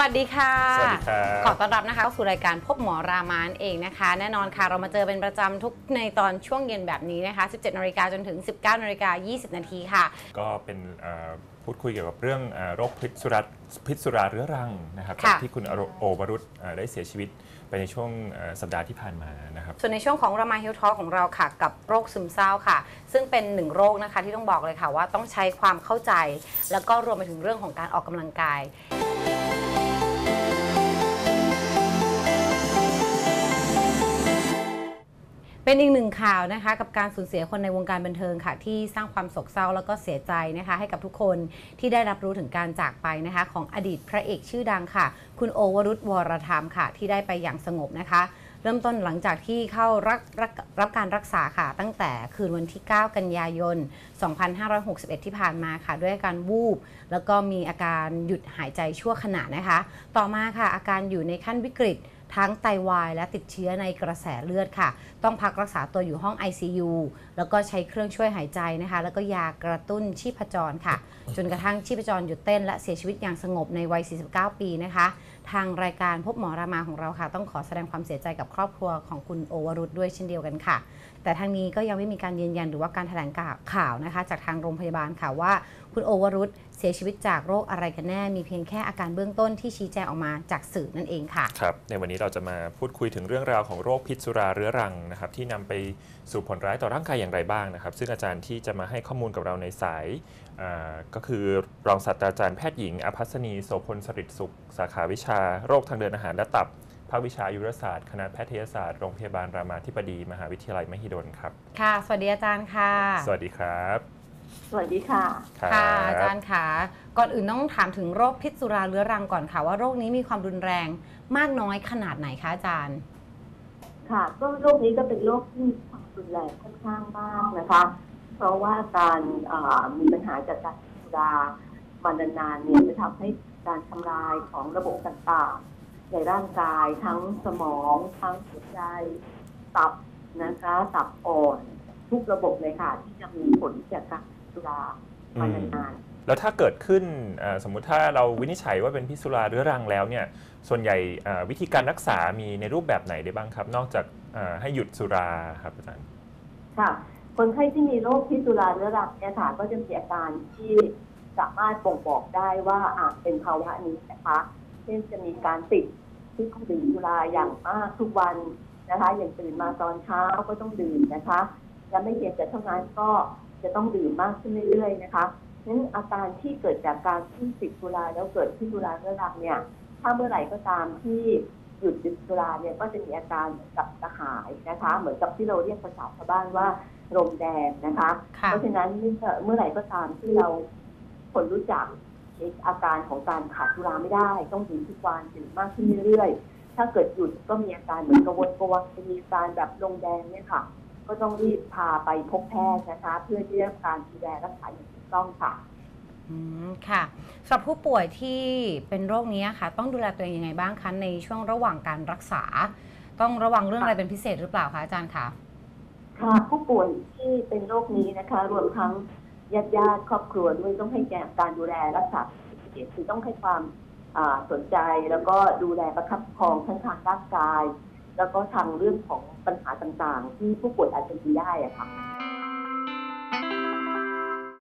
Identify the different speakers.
Speaker 1: วัสดีค่ะ
Speaker 2: สวัสดีครับ
Speaker 1: ขอต้อนรับนะคะเข้าสู่รายการพบหมอรามานเองนะคะ แน่นอนค่ะเรามาเจอเป็นประจำทุกในตอนช่วงเย็นแบบนี้นะคะ 17นาฬิกาจนถึง 19นาฬิกา20 นาทีค่ะ
Speaker 2: ก็เป็นเอ่อพูดคุยเกี่ยวกับเรื่องเอ่อโรคพิษสุราพิษสุราเรื้อรังนะครับ
Speaker 1: ค่ะ
Speaker 2: ที่คุณอโรโอวรุษเอ่อได้เสียชีวิตไปในช่วงเอ่อสัปดาห์ที่ผ่านมานะครับ
Speaker 1: ส่วนในช่วงของรามาเฮลทอของเราค่ะ กับโรคซึมเศร้าค่ะ ซึ่งเป็นหนึ่งโรคนะคะที่ต้องบอกเลยค่ะว่าต้องใช้ความเข้าใจ แล้วก็รวมไปถึงเรื่องของการออกกำลังกาย เป็นอีกหนึ่งข่าวนะคะกับการสูญเสียคนในวงการบันเทิงค่ะ ที่สร้างความโศกเศร้าแล้วก็เสียใจนะคะ ให้กับทุกคนที่ได้รับรู้ถึงการจากไปนะคะ ของอดีตพระเอกชื่อดังค่ะ คุณโอวรุษวรธรรมค่ะ ที่ได้ไปอย่างสงบนะคะ เริ่มต้นหลังจากที่เข้ารับรับรับการรักษาค่ะ ตั้งแต่คืนวันที่ 9 กันยายน 2561 ที่ผ่านมาค่ะ ด้วยอาการวูบ แล้วก็มีอาการหยุดหายใจชั่วขณะนะคะ ต่อมาค่ะอาการอยู่ในขั้นวิกฤต ทั้งไตวาย และติดเชื้อในกระแสเลือดค่ะ ต้องพักรักษาตัวอยู่ห้อง ICU แล้วก็ใช้เครื่องช่วยหายใจนะคะ แล้วก็ยากระตุ้นชีพจรค่ะ จนกระทั่งชีพจรหยุดเต้นและเสียชีวิตอย่างสงบในวัย 49 ปีนะคะ ทางรายการพบหมอรามาของเราค่ะ ต้องขอแสดงความเสียใจกับครอบครัวของคุณโอวรุษด้วยเช่นเดียวกันค่ะ แต่ทางนี้ก็ยังไม่มีการยืนยันหรือว่าการแถลงข่าวนะคะ จากทางโรงพยาบาลค่ะว่า คุณโอวรุษเสียชีวิตจากโรคอะไรกันแน่ มีเพียงแค่อาการเบื้องต้นที่ชี้แจงออกมาจากสื่อนั่นเองค่ะ
Speaker 2: ครับ ในวันนี้เราจะมาพูดคุยถึงเรื่องราวของโรคพิษสุราเรื้อรังนะครับที่นำไปสู่ผลร้ายต่อร่างกายอย่างไรบ้างนะครับ ซึ่งอาจารย์ที่จะมาให้ข้อมูลกับเราในสายก็คือรองศาสตราจารย์แพทย์หญิงอภัสนีโสพลสริตสุขสาขาวิชาโรคทางเดินอาหารและตับ ภาควิชาอายุรศาสตร์ คณะแพทยศาสตร์ โรงพยาบาลรามาธิบดี มหาวิทยาลัยมหิดลครับ
Speaker 1: ค่ะ สวัสดีอาจารย์ค่ะ
Speaker 2: สวัสดีครับ
Speaker 3: สวัสดีค่ะ
Speaker 2: ครับ
Speaker 1: ค่ะอาจารย์ค่ะ ก่อนอื่นต้องถามถึงโรคพิษสุราเรื้อรังก่อนค่ะ ว่าโรคนี้มีความรุนแรงมากน้อยขนาดไหนคะอาจารย์
Speaker 3: ค่ะ ก็โรคนี้ก็เป็นโรคที่มีความรุนแรงค่อนข้างมากนะคะ เพราะว่าการอ่ามีปัญหาจากการกินสุรา มานานๆเนี่ยจะทำให้ การทำลายของระบบต่างๆ ในร่างกายทั้งสมอง ทั้งหัวใจตับนะคะตับอ่อน ทุกระบบเลยค่ะ ที่จะมีผลจากการกินสุรามา
Speaker 2: อืม
Speaker 3: นานๆ
Speaker 2: แล้วถ้าเกิดขึ้นเอ่อสมมุติถ้าเราวินิจฉัยว่าเป็นพิษสุราเรื้อรังแล้วเนี่ยส่วนใหญ่เอ่อวิธีการรักษามีในรูปแบบไหนได้บ้างครับ นอกจากเอ่อให้หยุดสุราครับอาจารย์
Speaker 3: ค่ะคนไข้ที่มีโรคพิษสุราเรื้อรังเนี่ยค่ะก็จะมีอาการที่ สามารถบ่งบอกได้ว่าอาจเป็นภาวะนี้นะคะเช่นจะมีการติดที่ต้องดื่มสุราอย่างมากทุกวันนะคะ อย่างตื่นมาตอนเช้าก็ต้องดื่มนะคะ และไม่เพียงแต่เท่านั้นก็จะต้องดื่มมากขึ้นเรื่อยๆนะคะนั้นอาการที่เกิดจากการที่ติดสุราแล้วเกิดพิษสุราเรื้อรังเนี่ย ถ้าเมื่อไหร่ก็ตามที่หยุดดื่มสุราเนี่ยก็จะมีอาการเหมือนกับกระหายนะคะ เหมือนกับที่เราเรียกภาษาชาวบ้านว่าลมแดงนะคะ
Speaker 1: ค่ะ
Speaker 3: เพราะฉะนั้นเมื่อเมื่อไหร่ก็ตามที่เรา คนรู้จักอาการของการขาดสุราไม่ได้ ต้องดื่มทุกวันดื่มมากขึ้นเรื่อยๆ ถ้าเกิดหยุดก็มีอาการเหมือนกระวนกระวายมีอาการแบบลงแดงเนี่ยค่ะ ก็ต้องรีบพาไปพบแพทย์นะคะ เพื่อที่จะรับการดูแลรักษาอย่างถูกต้องค่ะ
Speaker 1: อืมค่ะสำหรับผู้ป่วยที่เป็นโรคนี้ค่ะ ต้องดูแลตัวเองยังไงบ้างคะในช่วงระหว่างการรักษา ต้องระวังเรื่องอะไรเป็นพิเศษหรือเปล่าคะอาจารย์คะ
Speaker 3: ค่ะผู้ป่วยที่เป็นโรคนี้นะคะ รวมทั้ง ญาติญาติๆครอบครัวด้วยต้องให้แก่การดูแลรักษาคือต้องให้ความสนใจแล้วก็ดูแลประคับประคองทั้งทางร่างกาย แล้วก็ทางเรื่องของปัญหาต่างๆ ที่ผู้ป่วยอาจจะมีได้อะค่ะ